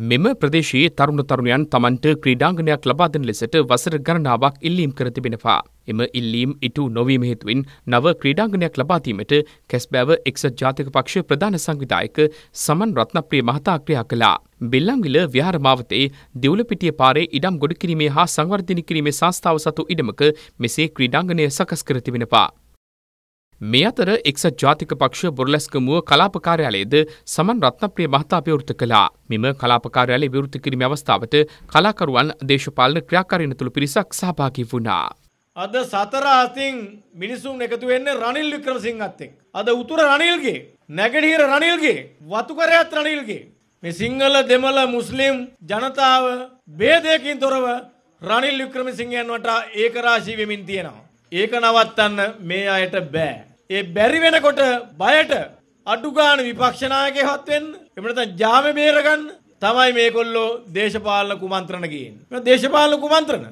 මෙම ප්‍රදේශයේ තරුණ තරුණයන් තමන්ට ක්‍රීඩාංගනයක් ලබා දෙන ලෙසට වසර ගණනාවක් ඉල්ලීම් කර තිබෙනවා. එම ඉල්ලීම් ඉටු නොවීම හේතුවෙන් නව ක්‍රීඩාංගනයක් ලබා දීමට කැස්බෑව එක්සත් ජාතික පක්ෂ ප්‍රධාන සංවිධායක සමන් රත්නප්‍රිය මහතා ක්‍රියා කළා. බෙල්ලංවිල විහාර මාවතේ දිවුලපිටිය පාරේ ඉඩම් ගොඩ කිරීමේ හා සංවර්ධනය කිරීමේ සංස්ථාව සතු ඉඩමක මෙසේ ක්‍රීඩාංගනය සකස් කර තිබෙනවා. මේ අතර එක්සත් ජාතික පක්ෂ බොරලැස්කමුව කලාපකාරයාලයේද සමන් රත්නප්‍රිය මහතා විවෘත කළා. මෙම කලාපකාරයාලය විවෘත කිරීම අවස්ථාවට කලාකරුවන් දේශපාලන ක්‍රියාකාරීන් තුළු පිරිසක් සහභාගී වුණා. අද සතර අතින් මිනිසුන් එකතු වෙන්නේ රනිල් වික්‍රමසිංහත් එක්ක. අද උතුර රනිල්ගේ, නැගෙනහිර රනිල්ගේ, වතුකරයත් රනිල්ගේ. මේ සිංහල දෙමළ මුස්ලිම් ජනතාව ભેදයකින් තොරව රනිල් වික්‍රමසිංහයන් වටා ඒකරාශී වෙමින් තියෙනවා. ඒක නවත්තන්න මේ අයට බෑ. ඒ බැරි වෙනකොට බයට අඩු ගන්න විපක්ෂ නායකයෙක්වත් වෙන්න එහෙම නැත්නම් ජාමේ බේරගන්න තමයි මේගොල්ලෝ දේශපාලන කුමන්ත්‍රණ ගේන්නේ. මේ දේශපාලන කුමන්ත්‍රණ